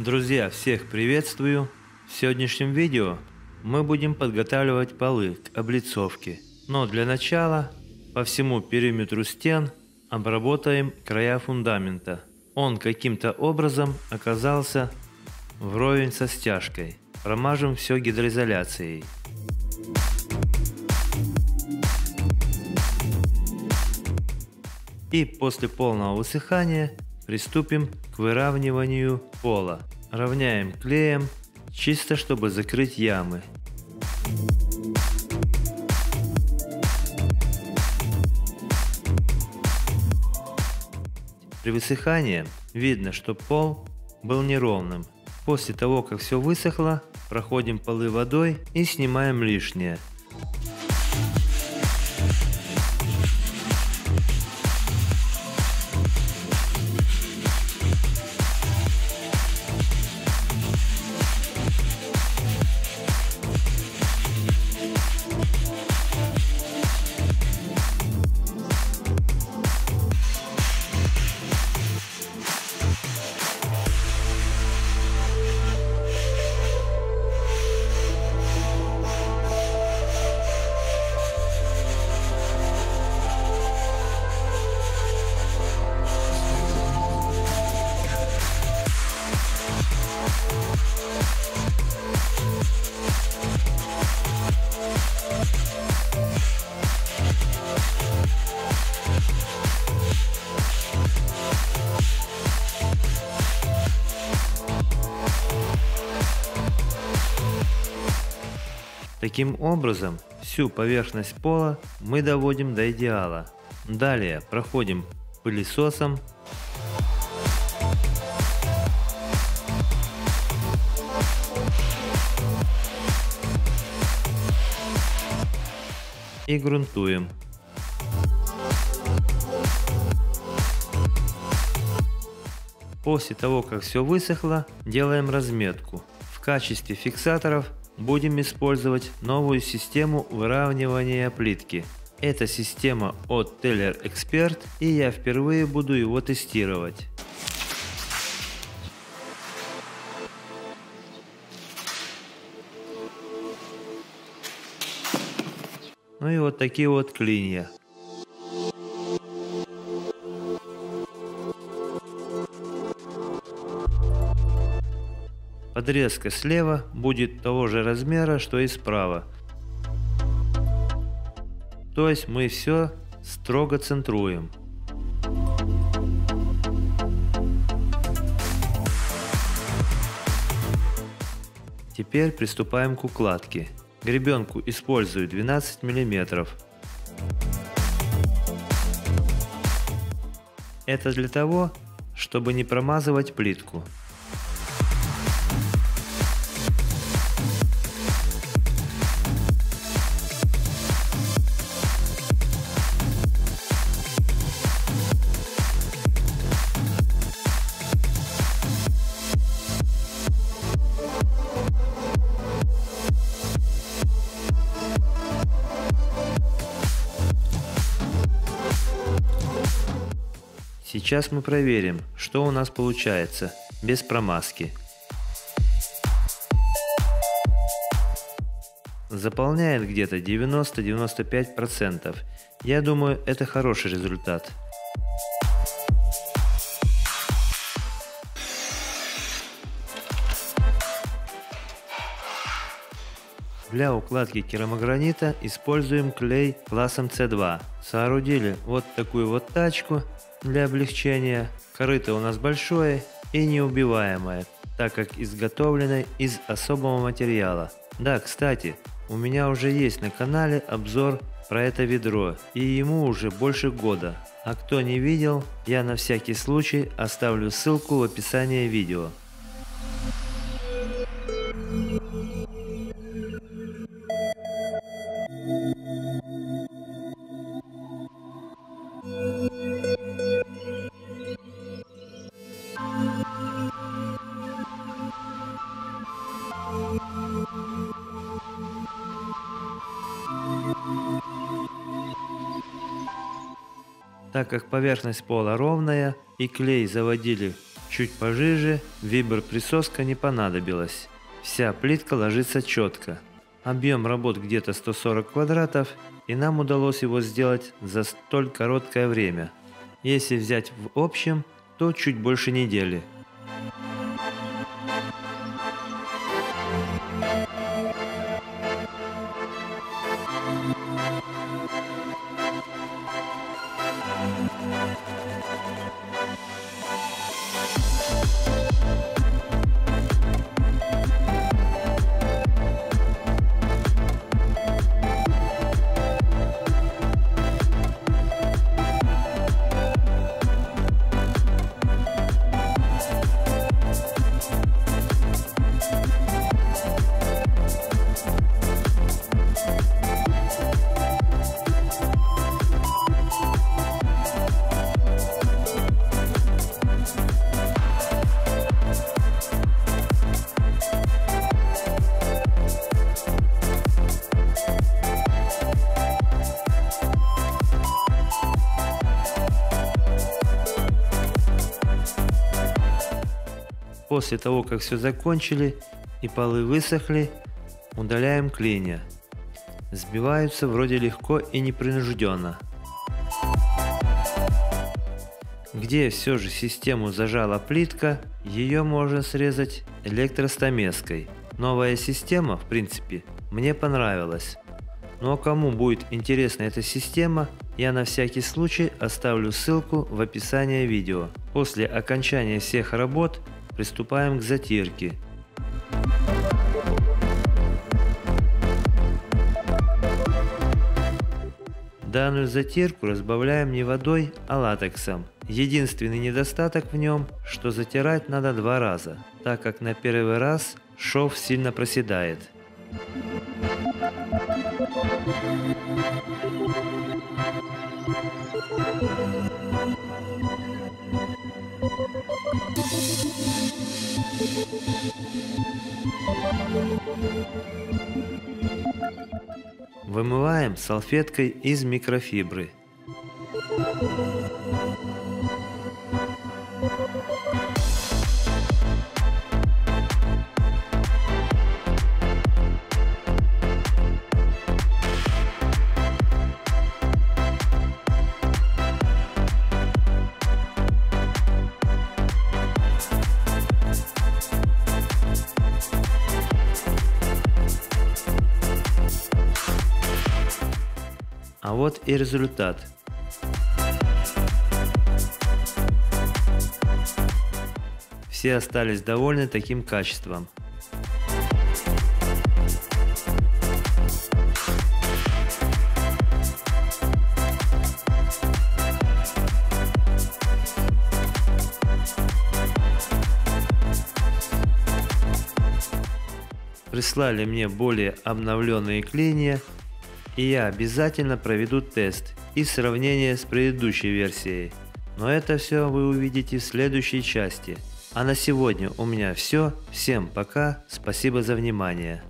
Друзья, всех приветствую! В сегодняшнем видео мы будем подготавливать полы к облицовке. Но для начала по всему периметру стен обработаем края фундамента. Он каким-то образом оказался вровень со стяжкой. Промажем все гидроизоляцией. И после полного высыхания приступим к выравниванию пола. Равняем клеем, чисто чтобы закрыть ямы. При высыхании видно, что пол был неровным. После того, как все высохло, проходим полы водой и снимаем лишнее. Таким образом, всю поверхность пола мы доводим до идеала. Далее проходим пылесосом и грунтуем. После того, как все высохло, делаем разметку. В качестве фиксаторов будем использовать новую систему выравнивания плитки. Это система от Teller Expert и я впервые буду его тестировать. Ну и вот такие вот клинья. Подрезка слева будет того же размера, что и справа. То есть мы все строго центруем. Теперь приступаем к укладке. Гребенку использую 12 мм. Это для того, чтобы не промазывать плитку. Сейчас мы проверим, что у нас получается без промазки. Заполняет где-то 90-95%. Я думаю, это хороший результат. Для укладки керамогранита используем клей классом C2. Соорудили вот такую вот тачку для облегчения. Корыто у нас большое и неубиваемое, так как изготовлено из особого материала. Да, кстати, у меня уже есть на канале обзор про это ведро, и ему уже больше года. А кто не видел, я на всякий случай оставлю ссылку в описании видео. Так как поверхность пола ровная и клей заводили Чуть пожиже вибр-присоска не понадобилась. Вся плитка ложится четко. Объем работ где-то 140 квадратов, и нам удалось его сделать за столь короткое время. Если взять в общем, то чуть больше недели. После того, как все закончили и полы высохли, удаляем клинья. Сбиваются вроде легко и непринужденно. Где все же систему зажала плитка, ее можно срезать электростамеской. Новая система, в принципе, мне понравилась. Ну а кому будет интересна эта система, я на всякий случай оставлю ссылку в описании видео. После окончания всех работ Приступаем к затирке. Данную затирку разбавляем не водой, а латексом. Единственный недостаток в нем, что затирать надо два раза, так как на первый раз шов сильно проседает. Вымываем салфеткой из микрофибры. А вот и результат. Все остались довольны таким качеством. Прислали мне более обновленные клинья и я обязательно проведу тест и сравнение с предыдущей версией. Но это все вы увидите в следующей части. А на сегодня у меня все. Всем пока. Спасибо за внимание.